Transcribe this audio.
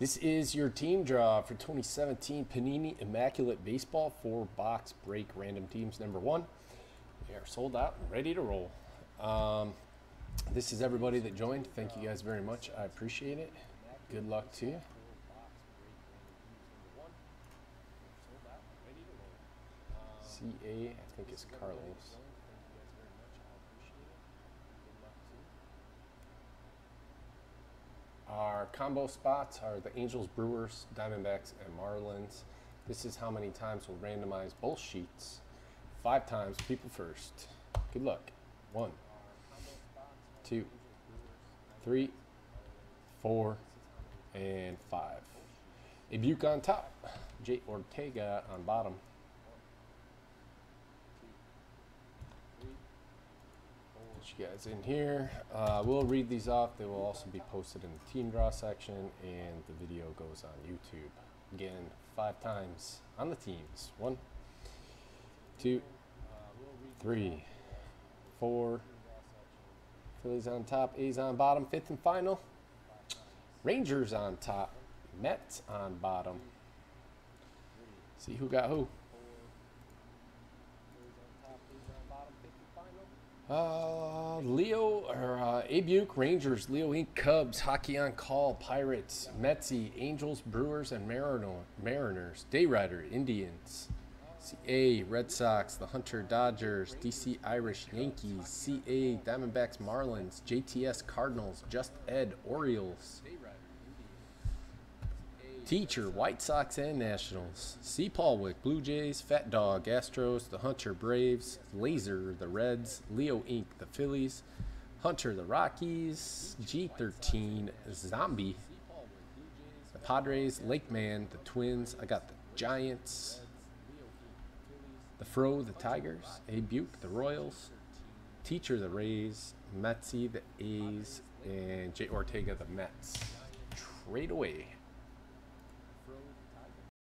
This is your team draw for 2017 Panini Immaculate Baseball four box break random teams number one. They are sold out and ready to roll. Um, this is everybody that joined. Thank you guys very much. I appreciate it. Good luck to you. CA, I think it's Carlos. Our combo spots are the Angels, Brewers, Diamondbacks, and Marlins. This is how many times we'll randomize both sheets. Five times, people first. Good luck. One, two, three, four, and five. A on top, Jay Ortega on bottom. Put you guys in here. Uh, we'll read these off. They will also be posted in the team draw section, and the video goes on YouTube. Again, five times on the teams. One, two, three, four. Phillies on top, A's on bottom, fifth and final. Rangers on top, Mets on bottom. See who got who. Leo or uh, Abuke Rangers, Leo Inc. Cubs, Hockey on Call, Pirates, Metsy, Angels, Brewers, and Mariner, Mariners, Day Rider, Indians, CA Red Sox, the Hunter Dodgers, DC Irish Yankees, CA Diamondbacks Marlins, JTS Cardinals, Just Ed Orioles. Teacher, White Sox and Nationals. C. Paulwick, Blue Jays, Fat Dog, Astros, the Hunter Braves, Laser, the Reds, Leo Inc., the Phillies, Hunter, the Rockies, G13, Zombie, the Padres, Lakeman, the Twins. I got the Giants, the Fro, the Tigers, A. Buke, the Royals, Teacher, the Rays, Metsy, the A's, and Jay Ortega, the Mets. Trade away.